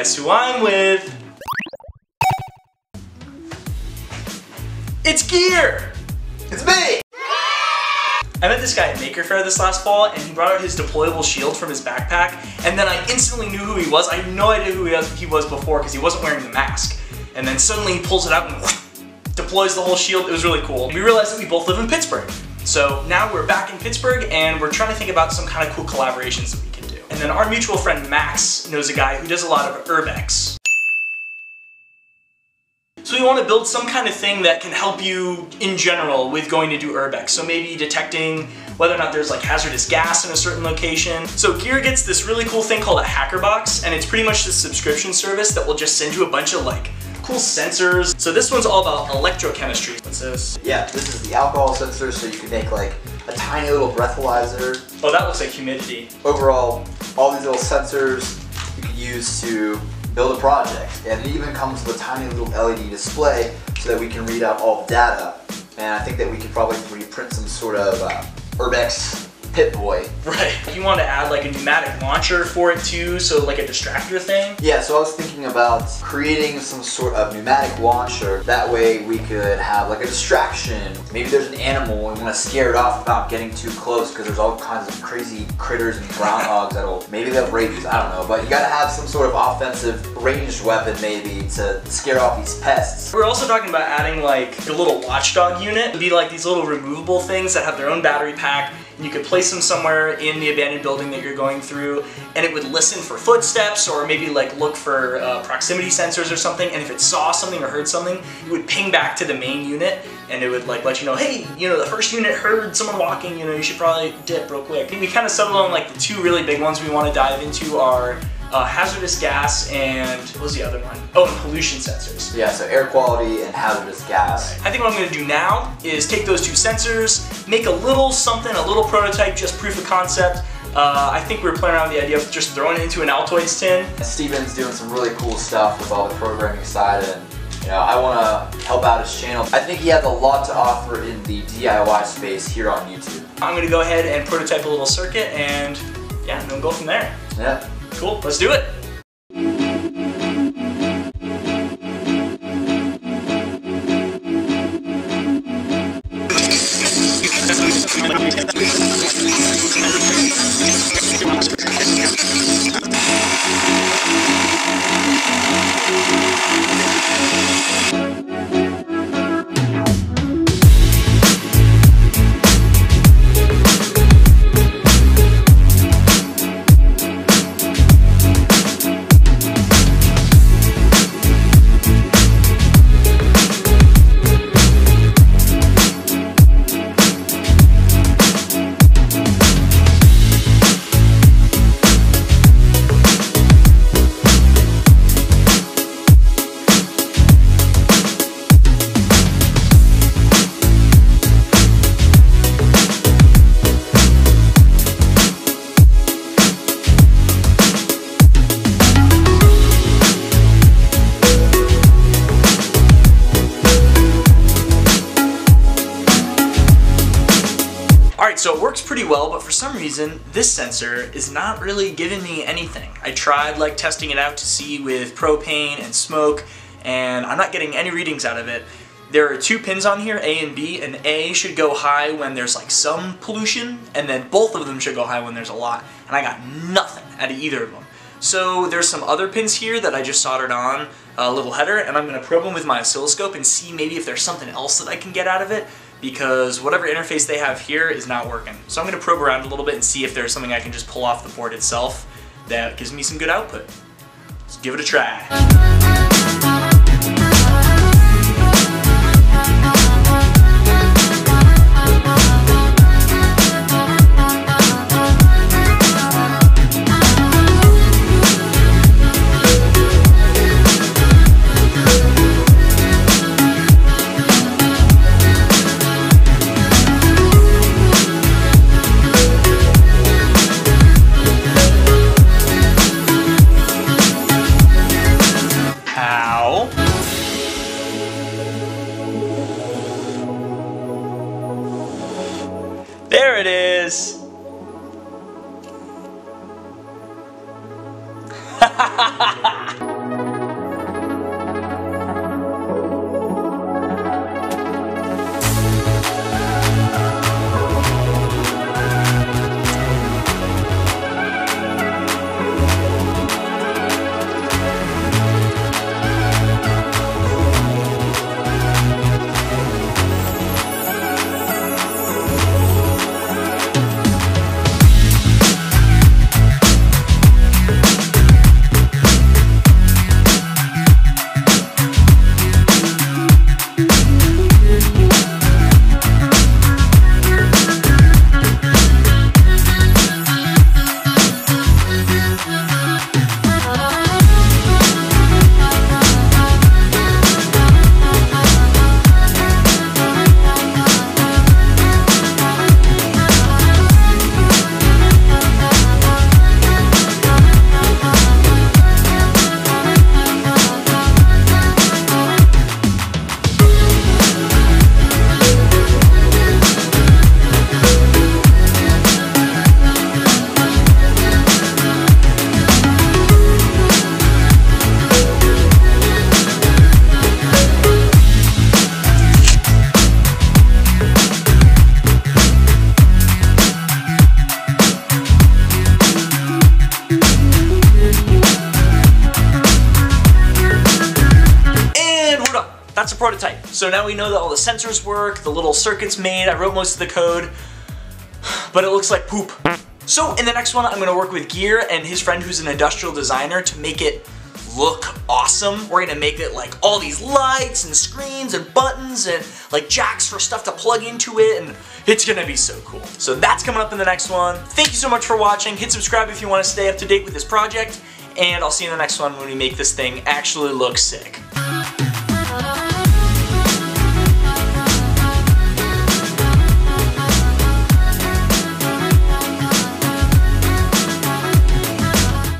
Guess who I'm with? It's Gear! It's me! I met this guy at Maker Faire this last fall, and he brought out his deployable shield from his backpack, and then I instantly knew who he was. I had no idea who he was, he was before because he wasn't wearing the mask. And then suddenly he pulls it out and deploys the whole shield. It was really cool. We realized that we both live in Pittsburgh. So now we're back in Pittsburgh, and we're trying to think about some kind of cool collaborations that we can do. And then our mutual friend Max knows a guy who does a lot of urbex. So we want to build some kind of thing that can help you in general with going to do urbex. So maybe detecting whether or not there's like hazardous gas in a certain location. So Gear gets this really cool thing called a HackerBox and it's pretty much this subscription service that will just send you a bunch of like cool sensors. So this one's all about electrochemistry. What's this? Yeah, this is the alcohol sensor so you can make like a tiny little breathalyzer. Oh, that looks like humidity. Overall, all these little sensors you can use to build a project. And it even comes with a tiny little LED display so that we can read out all the data. And I think that we could probably 3D print some sort of uh, Urbex Pip-Boy. Right. You want to add like a pneumatic launcher for it too, so like a distractor thing? Yeah, so I was thinking about creating some sort of pneumatic launcher. That way we could have like a distraction. Maybe there's an animal and we want to scare it off without getting too close because there's all kinds of crazy critters and groundhogs that'll, maybe they'll rabies, I don't know. But you gotta have some sort of offensive ranged weapon maybe to scare off these pests. We're also talking about adding like a little watchdog unit. It'd be like these little removable things that have their own battery pack you could place them somewhere in the abandoned building that you're going through and it would listen for footsteps or maybe like look for uh, proximity sensors or something and if it saw something or heard something it would ping back to the main unit and it would like let you know hey you know the first unit heard someone walking you know you should probably dip real quick. And we kind of settled on like the two really big ones we want to dive into are uh, hazardous gas and what was the other one? Oh, and pollution sensors. Yeah, so air quality and hazardous gas. I think what I'm going to do now is take those two sensors, make a little something, a little prototype, just proof of concept. Uh, I think we were playing around with the idea of just throwing it into an Altoids tin. Stephen's doing some really cool stuff with all the programming side and you know, I want to help out his channel. I think he has a lot to offer in the DIY space here on YouTube. I'm going to go ahead and prototype a little circuit and yeah, and then go from there. Yeah. Cool, let's do it. So it works pretty well, but for some reason, this sensor is not really giving me anything. I tried like testing it out to see with propane and smoke, and I'm not getting any readings out of it. There are two pins on here, A and B, and A should go high when there's like some pollution, and then both of them should go high when there's a lot, and I got nothing out of either of them. So there's some other pins here that I just soldered on a little header, and I'm going to probe them with my oscilloscope and see maybe if there's something else that I can get out of it because whatever interface they have here is not working. So I'm to probe around a little bit and see if there's something I can just pull off the board itself that gives me some good output. Let's give it a try. So now we know that all the sensors work, the little circuits made, I wrote most of the code, but it looks like poop. So in the next one, I'm gonna work with Gear and his friend who's an industrial designer to make it look awesome. We're gonna make it like all these lights and screens and buttons and like jacks for stuff to plug into it and it's gonna be so cool. So that's coming up in the next one. Thank you so much for watching. Hit subscribe if you wanna stay up to date with this project and I'll see you in the next one when we make this thing actually look sick.